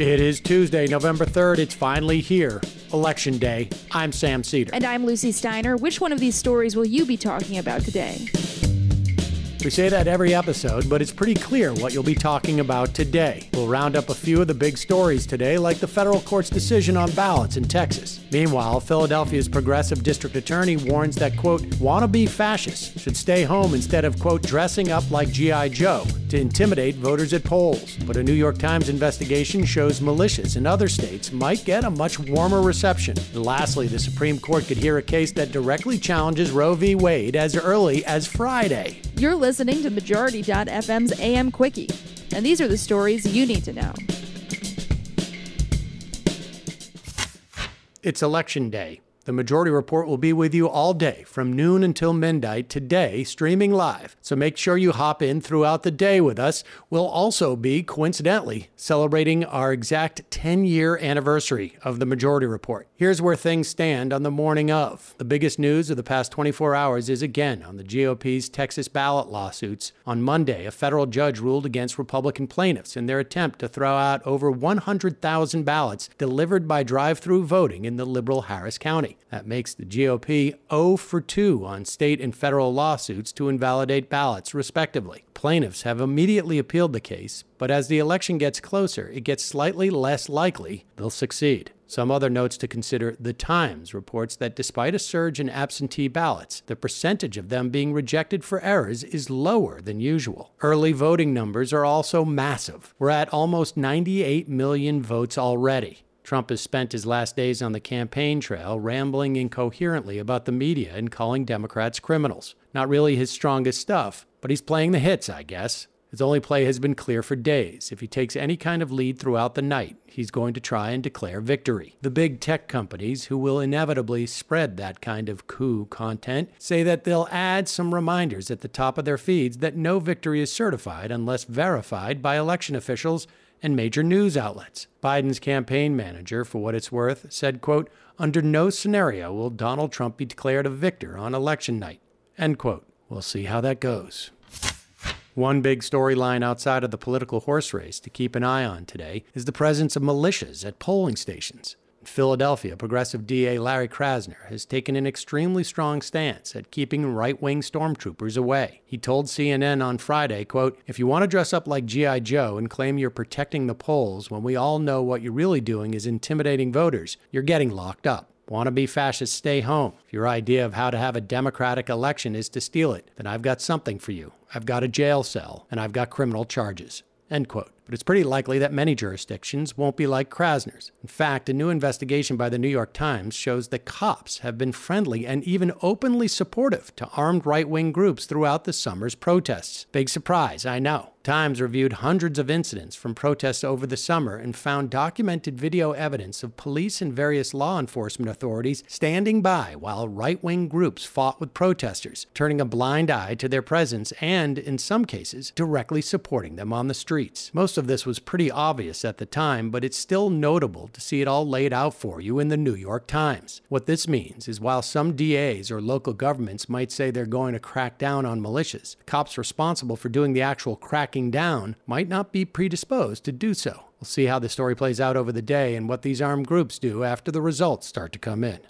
It is Tuesday, November 3rd. It's finally here. Election Day. I'm Sam Seder. And I'm Lucy Steiner. Which one of these stories will you be talking about today? We say that every episode, but it's pretty clear what you'll be talking about today. We'll round up a few of the big stories today, like the federal court's decision on ballots in Texas. Meanwhile, Philadelphia's progressive district attorney warns that, quote, wannabe fascists should stay home instead of, quote, dressing up like G.I. Joe to intimidate voters at polls. But a New York Times investigation shows militias in other states might get a much warmer reception. And lastly, the Supreme Court could hear a case that directly challenges Roe v. Wade as early as Friday. You're listening to Majority.fm's AM Quickie, and these are the stories you need to know. It's Election Day. The Majority Report will be with you all day from noon until midnight today, streaming live. So make sure you hop in throughout the day with us. We'll also be, coincidentally, celebrating our exact 10 year anniversary of the Majority Report. Here's where things stand on the morning of. The biggest news of the past 24 hours is again on the GOP's Texas ballot lawsuits. On Monday, a federal judge ruled against Republican plaintiffs in their attempt to throw out over 100,000 ballots delivered by drive through voting in the liberal Harris County. That makes the GOP 0 for 2 on state and federal lawsuits to invalidate ballots, respectively. Plaintiffs have immediately appealed the case, but as the election gets closer, it gets slightly less likely they'll succeed. Some other notes to consider The Times reports that despite a surge in absentee ballots, the percentage of them being rejected for errors is lower than usual. Early voting numbers are also massive. We're at almost 98 million votes already. Trump has spent his last days on the campaign trail rambling incoherently about the media and calling Democrats criminals. Not really his strongest stuff, but he's playing the hits, I guess. His only play has been clear for days. If he takes any kind of lead throughout the night, he's going to try and declare victory. The big tech companies, who will inevitably spread that kind of coup content, say that they'll add some reminders at the top of their feeds that no victory is certified unless verified by election officials and major news outlets. Biden's campaign manager, for what it's worth, said, quote, under no scenario will Donald Trump be declared a victor on election night. End quote. We'll see how that goes. One big storyline outside of the political horse race to keep an eye on today is the presence of militias at polling stations. Philadelphia, progressive DA Larry Krasner has taken an extremely strong stance at keeping right-wing stormtroopers away. He told CNN on Friday, quote, "If you want to dress up like GI Joe and claim you're protecting the polls when we all know what you're really doing is intimidating voters, you're getting locked up." Want to be fascist? Stay home. If your idea of how to have a democratic election is to steal it, then I've got something for you. I've got a jail cell, and I've got criminal charges. End quote but it's pretty likely that many jurisdictions won't be like Krasner's. In fact, a new investigation by the New York Times shows that cops have been friendly and even openly supportive to armed right wing groups throughout the summer's protests. Big surprise, I know. Times reviewed hundreds of incidents from protests over the summer and found documented video evidence of police and various law enforcement authorities standing by while right wing groups fought with protesters, turning a blind eye to their presence and, in some cases, directly supporting them on the streets. Most of this was pretty obvious at the time, but it's still notable to see it all laid out for you in the New York Times. What this means is while some DAs or local governments might say they're going to crack down on militias, cops responsible for doing the actual cracking down might not be predisposed to do so. We'll see how the story plays out over the day and what these armed groups do after the results start to come in.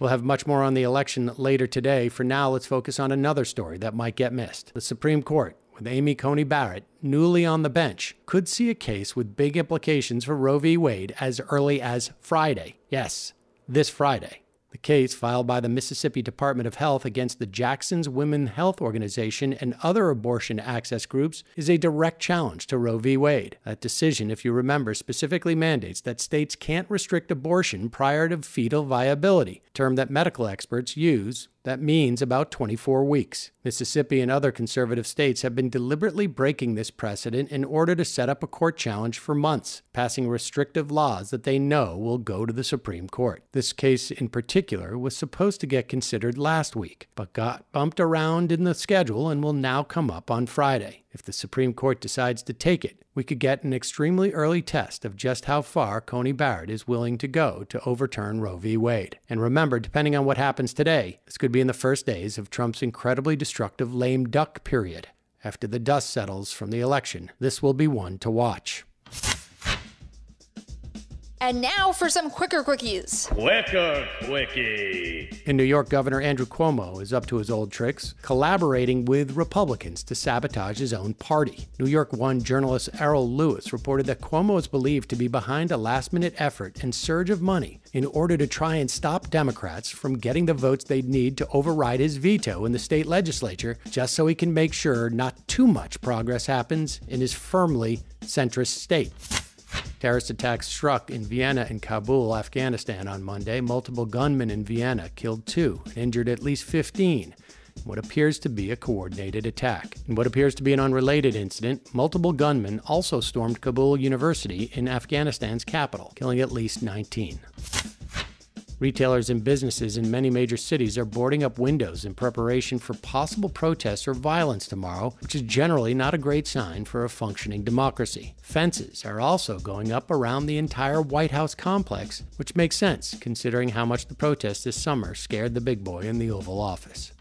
We'll have much more on the election later today. For now, let's focus on another story that might get missed. The Supreme Court with Amy Coney Barrett, newly on the bench, could see a case with big implications for Roe v. Wade as early as Friday. Yes, this Friday. The case filed by the Mississippi Department of Health against the Jackson's Women Health Organization and other abortion access groups is a direct challenge to Roe v. Wade. That decision, if you remember, specifically mandates that states can't restrict abortion prior to fetal viability, term that medical experts use that means about 24 weeks. Mississippi and other conservative states have been deliberately breaking this precedent in order to set up a court challenge for months, passing restrictive laws that they know will go to the Supreme Court. This case in particular was supposed to get considered last week, but got bumped around in the schedule and will now come up on Friday. If the Supreme Court decides to take it, we could get an extremely early test of just how far Coney Barrett is willing to go to overturn Roe v. Wade. And remember, depending on what happens today, this could be in the first days of Trump's incredibly destructive lame duck period. After the dust settles from the election, this will be one to watch. And now for some quicker quickies. Quicker quickie. In New York, Governor Andrew Cuomo is up to his old tricks, collaborating with Republicans to sabotage his own party. New York One journalist Errol Louis reported that Cuomo is believed to be behind a last minute effort and surge of money in order to try and stop Democrats from getting the votes they'd need to override his veto in the state legislature, just so he can make sure not too much progress happens in his firmly centrist state. Terrorist attacks struck in Vienna and Kabul, Afghanistan on Monday. Multiple gunmen in Vienna killed two and injured at least 15 what appears to be a coordinated attack. In what appears to be an unrelated incident, multiple gunmen also stormed Kabul University in Afghanistan's capital, killing at least 19. Retailers and businesses in many major cities are boarding up windows in preparation for possible protests or violence tomorrow, which is generally not a great sign for a functioning democracy. Fences are also going up around the entire White House complex, which makes sense considering how much the protests this summer scared the big boy in the Oval Office.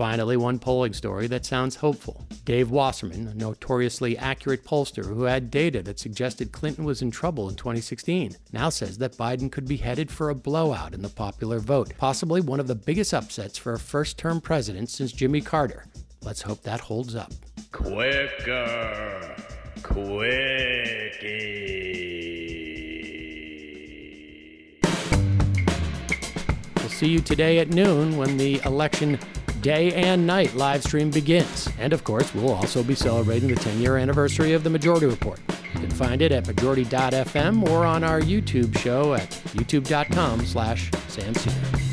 Finally, one polling story that sounds hopeful. Dave Wasserman, a notoriously accurate pollster who had data that suggested Clinton was in trouble in 2016, now says that Biden could be headed for a blowout in the popular vote, possibly one of the biggest upsets for a first term president since Jimmy Carter. Let's hope that holds up. Quicker quickie. We'll see you today at noon when the election day and night live stream begins. And of course, we'll also be celebrating the 10 year anniversary of the Majority Report. You can find it at majority.fm or on our YouTube show at youtube.com slash samseder.